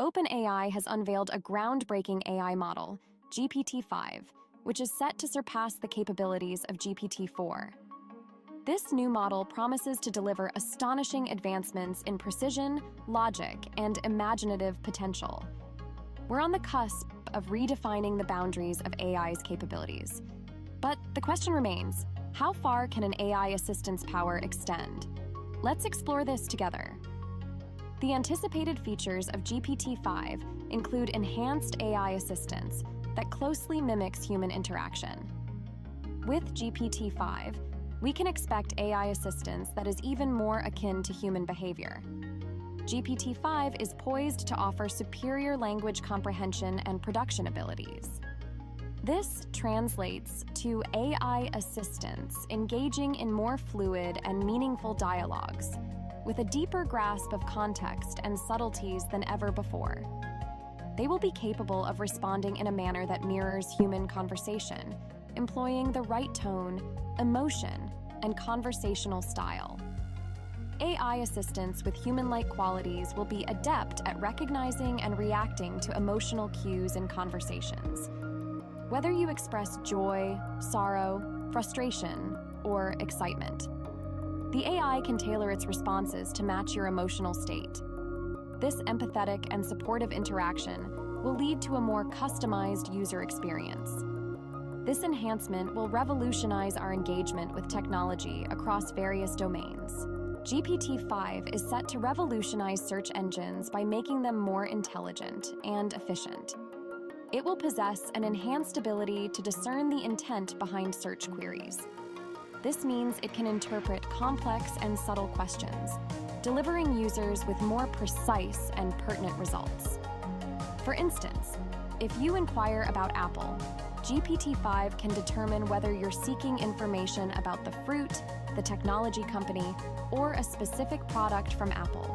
OpenAI has unveiled a groundbreaking AI model, GPT 5, which is set to surpass the capabilities of GPT 4. This new model promises to deliver astonishing advancements in precision, logic, and imaginative potential. We're on the cusp of redefining the boundaries of AI's capabilities. But the question remains how far can an AI assistant's power extend? Let's explore this together. The anticipated features of GPT 5 include enhanced AI assistance that closely mimics human interaction. With GPT 5, we can expect AI assistance that is even more akin to human behavior. GPT 5 is poised to offer superior language comprehension and production abilities. This translates to AI assistants engaging in more fluid and meaningful dialogues, with a deeper grasp of context and subtleties than ever before. They will be capable of responding in a manner that mirrors human conversation, employing the right tone, emotion, and conversational style. AI assistants with human like qualities will be adept at recognizing and reacting to emotional cues in conversations. Whether you express joy, sorrow, frustration, or excitement, the AI can tailor its responses to match your emotional state. This empathetic and supportive interaction will lead to a more customized user experience. This enhancement will revolutionize our engagement with technology across various domains. GPT 5 is set to revolutionize search engines by making them more intelligent and efficient. It will possess an enhanced ability to discern the intent behind search queries. This means it can interpret complex and subtle questions, delivering users with more precise and pertinent results. For instance, if you inquire about Apple, GPT 5 can determine whether you're seeking information about the fruit, the technology company, or a specific product from Apple.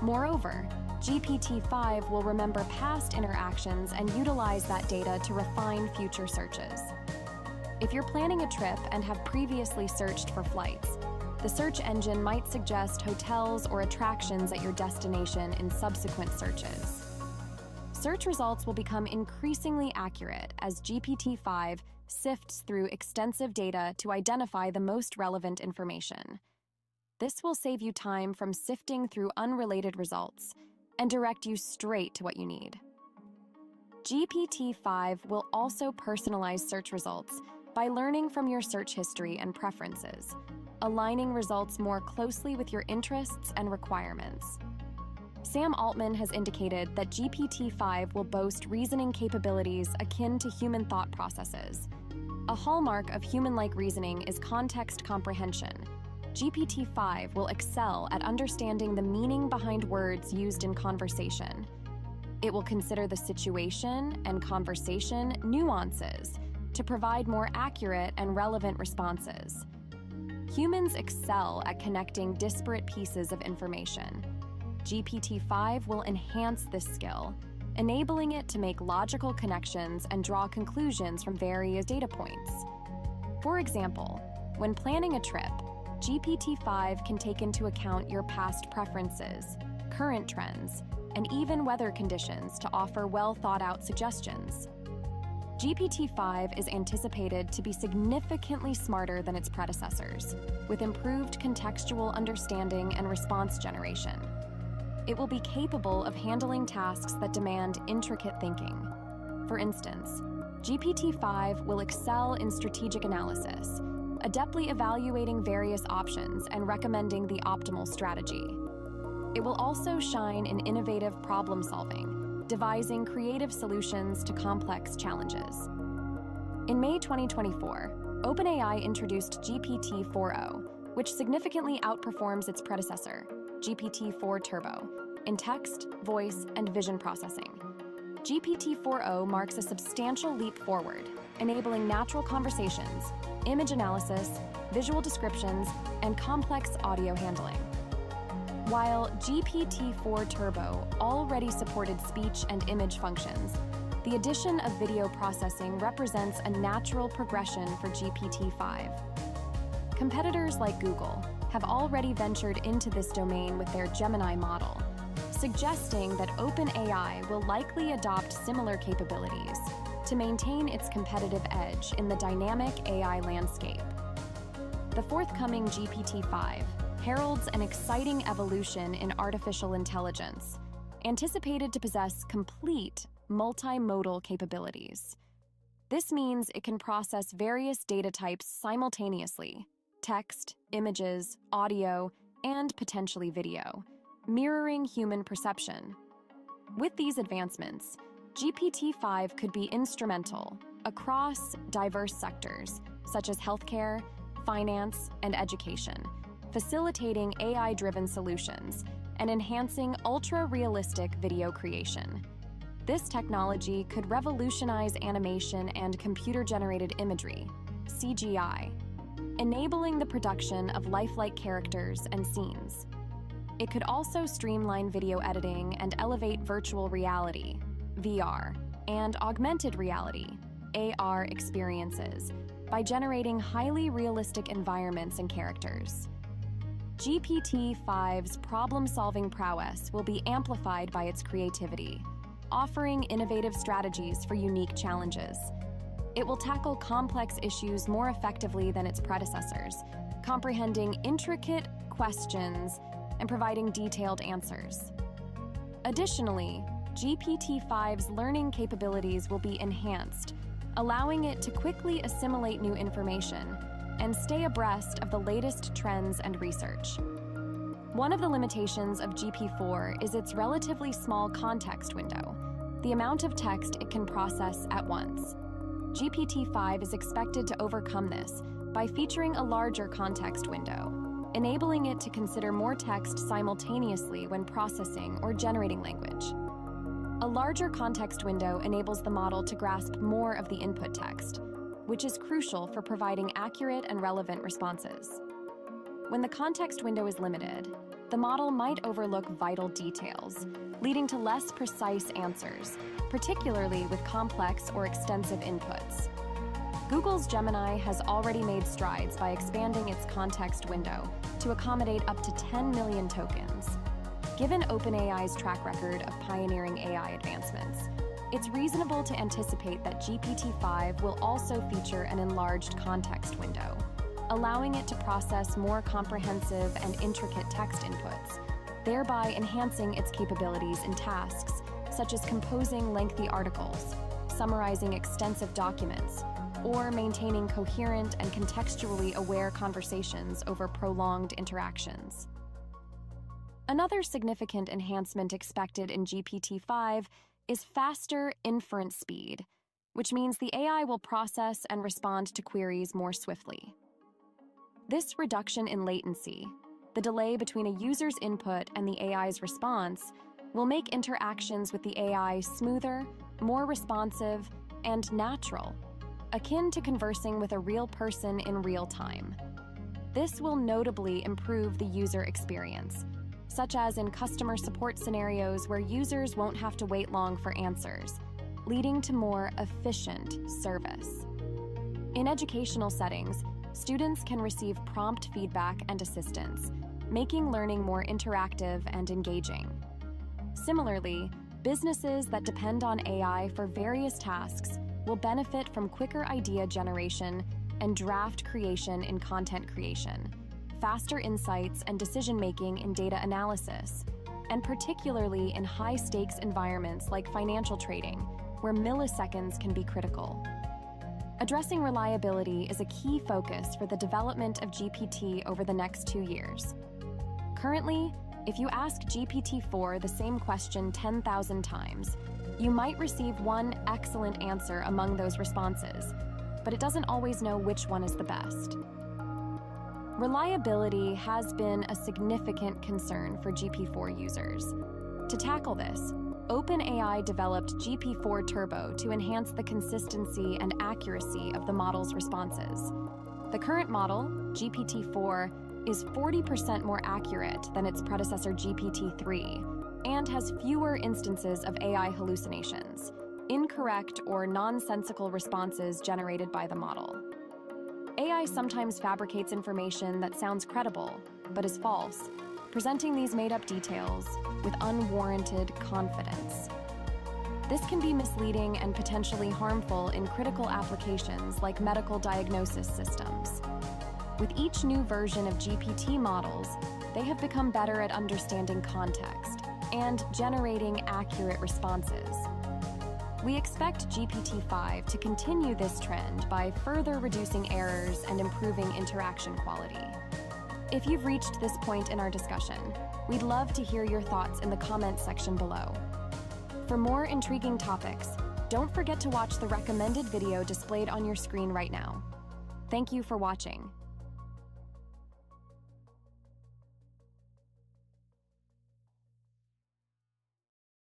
Moreover, GPT 5 will remember past interactions and utilize that data to refine future searches. If you're planning a trip and have previously searched for flights, the search engine might suggest hotels or attractions at your destination in subsequent searches. Search results will become increasingly accurate as GPT 5 sifts through extensive data to identify the most relevant information. This will save you time from sifting through unrelated results and direct you straight to what you need. GPT 5 will also personalize search results by learning from your search history and preferences, aligning results more closely with your interests and requirements. Sam Altman has indicated that GPT 5 will boast reasoning capabilities akin to human thought processes. A hallmark of human like reasoning is context comprehension. GPT 5 will excel at understanding the meaning behind words used in conversation. It will consider the situation and conversation nuances to provide more accurate and relevant responses. Humans excel at connecting disparate pieces of information. GPT 5 will enhance this skill, enabling it to make logical connections and draw conclusions from various data points. For example, when planning a trip, GPT 5 can take into account your past preferences, current trends, and even weather conditions to offer well thought out suggestions. GPT 5 is anticipated to be significantly smarter than its predecessors, with improved contextual understanding and response generation it will be capable of handling tasks that demand intricate thinking. For instance, GPT 5 will excel in strategic analysis, adeptly evaluating various options and recommending the optimal strategy. It will also shine in innovative problem solving, devising creative solutions to complex challenges. In May 2024, OpenAI introduced GPT 4o, which significantly outperforms its predecessor, GPT-4 Turbo, in text, voice, and vision processing. GPT-4o marks a substantial leap forward, enabling natural conversations, image analysis, visual descriptions, and complex audio handling. While GPT-4 Turbo already supported speech and image functions, the addition of video processing represents a natural progression for GPT-5. Competitors like Google, have already ventured into this domain with their Gemini model, suggesting that OpenAI will likely adopt similar capabilities to maintain its competitive edge in the dynamic AI landscape. The forthcoming GPT 5 heralds an exciting evolution in artificial intelligence, anticipated to possess complete multimodal capabilities. This means it can process various data types simultaneously text, images, audio, and potentially video, mirroring human perception. With these advancements, GPT 5 could be instrumental across diverse sectors such as healthcare, finance, and education, facilitating AI driven solutions and enhancing ultra realistic video creation. This technology could revolutionize animation and computer generated imagery, CGI, enabling the production of lifelike characters and scenes. It could also streamline video editing and elevate virtual reality, VR, and augmented reality, AR experiences by generating highly realistic environments and characters. GPT 5's problem solving prowess will be amplified by its creativity, offering innovative strategies for unique challenges. It will tackle complex issues more effectively than its predecessors, comprehending intricate questions and providing detailed answers. Additionally, GPT 5's learning capabilities will be enhanced, allowing it to quickly assimilate new information and stay abreast of the latest trends and research. One of the limitations of GPT-4 is its relatively small context window, the amount of text it can process at once. GPT-5 is expected to overcome this by featuring a larger context window, enabling it to consider more text simultaneously when processing or generating language. A larger context window enables the model to grasp more of the input text, which is crucial for providing accurate and relevant responses. When the context window is limited, the model might overlook vital details, leading to less precise answers, particularly with complex or extensive inputs. Google's Gemini has already made strides by expanding its context window to accommodate up to 10 million tokens. Given OpenAI's track record of pioneering AI advancements, it's reasonable to anticipate that GPT-5 will also feature an enlarged context window, allowing it to process more comprehensive and intricate text inputs, thereby enhancing its capabilities in tasks such as composing lengthy articles, summarizing extensive documents, or maintaining coherent and contextually aware conversations over prolonged interactions. Another significant enhancement expected in GPT-5 is faster inference speed, which means the AI will process and respond to queries more swiftly. This reduction in latency, the delay between a user's input and the AI's response, will make interactions with the AI smoother, more responsive, and natural, akin to conversing with a real person in real time. This will notably improve the user experience such as in customer support scenarios where users won't have to wait long for answers, leading to more efficient service. In educational settings, students can receive prompt feedback and assistance, making learning more interactive and engaging. Similarly, businesses that depend on AI for various tasks will benefit from quicker idea generation and draft creation in content creation faster insights and decision making in data analysis, and particularly in high stakes environments like financial trading, where milliseconds can be critical. Addressing reliability is a key focus for the development of GPT over the next two years. Currently, if you ask GPT 4 the same question 10,000 times, you might receive one excellent answer among those responses, but it doesn't always know which one is the best. Reliability has been a significant concern for GPT-4 users. To tackle this, OpenAI developed GPT-4 Turbo to enhance the consistency and accuracy of the model's responses. The current model, GPT-4, is 40% more accurate than its predecessor GPT-3 and has fewer instances of AI hallucinations, incorrect or nonsensical responses generated by the model. AI sometimes fabricates information that sounds credible, but is false, presenting these made up details with unwarranted confidence. This can be misleading and potentially harmful in critical applications like medical diagnosis systems. With each new version of GPT models, they have become better at understanding context and generating accurate responses. We expect GPT-5 to continue this trend by further reducing errors and improving interaction quality. If you've reached this point in our discussion, we'd love to hear your thoughts in the comments section below. For more intriguing topics, don't forget to watch the recommended video displayed on your screen right now. Thank you for watching.